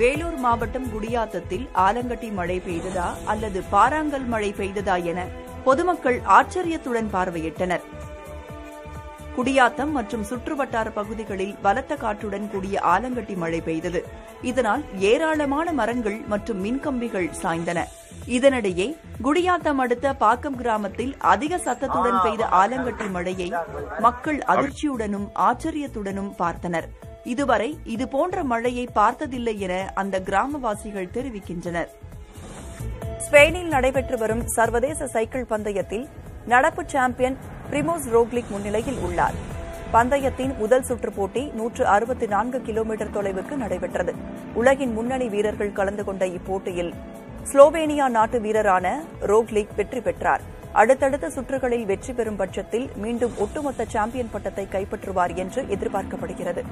வேலூர் மாவட்டம் குடியாத்தத்தில் ஆலங்கட்டி மழை பெய்ததா அல்லது பாராங்கல் மழை பெய்ததா என பொதுமக்கள் ஆச்சரியத்துடன் பார்வையிட்டனர். குடியாத்தம் மற்றும் சுற்றுவட்டார பகுதிகளில் பலத்த காற்றுடன் கூடிய ஆலங்கட்டி மழை பெய்தது. இதனால் ஏராளமான மரங்கள் மற்றும் மின்கம்பிகள் சாய்ந்தன. இதனிடையே குடியாத்தம் அடுத்த பாக்கம் கிராமத்தில் அதிக சத்தத்துடன் பெய்த ஆலங்கட்டி மழையை மக்கள் அதிர்ச்சியுடனும் ஆச்சரியத்துடனும் பார்த்தனர். இதுவரை இதுபோன்ற மழையை பார்த்ததில்லை என அந்த கிராமவாசிகள் தெரிவிக்கின்றனர். ஸ்பெயினில் நடைபெற்று வரும் சர்வதேச சைக்கிள் பந்தயத்தில் நடப்பு சாம்பியன் பிரிமோஸ் ரோக்லிக் முன்னிலையில் உள்ளார். பந்தயத்தின் முதல் சுற்றுப் போட்டி நூற்று அறுபத்தி நான்கு கிலோமீட்டர் தொலைவுக்கு நடைபெற்றது. உலகின் முன்னணி வீரர்கள் கலந்து கொண்ட இப்போட்டியில் ஸ்லோவேனியா நாட்டு வீரரான ரோக்லிக் வெற்றி பெற்றார். அடுத்தடுத்த சுற்றுகளில் வெற்றி பெறும் பட்சத்தில் மீண்டும் ஒட்டுமொத்த சாம்பியன் பட்டத்தை கைப்பற்றுவார் என்று எதிர்பார்க்கப்படுகிறது.